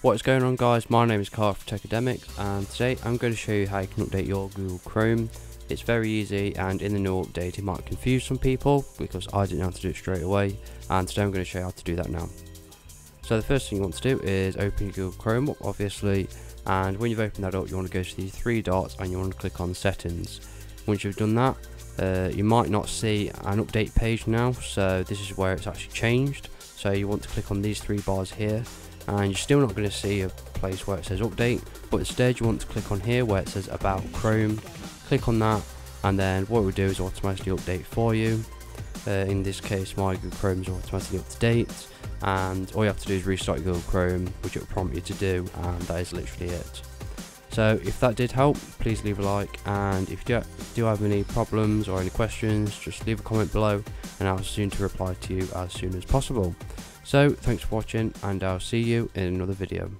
What is going on guys, my name is Carl from Techademics and today I'm going to show you how you can update your Google Chrome. It's very easy and in the new update it might confuse some people because I didn't know how to do it straight away and today I'm going to show you how to do that now. So the first thing you want to do is open your Google Chrome up obviously and when you've opened that up you want to go to these three dots and you want to click on settings. Once you've done that uh, you might not see an update page now so this is where it's actually changed so you want to click on these three bars here and you're still not going to see a place where it says update but instead you want to click on here where it says about Chrome. Click on that and then what it will do is automatically update for you. Uh, in this case my Google Chrome is automatically up to date and all you have to do is restart Google Chrome which it will prompt you to do and that is literally it so if that did help please leave a like and if you do have any problems or any questions just leave a comment below and I'll soon to reply to you as soon as possible so thanks for watching and I'll see you in another video.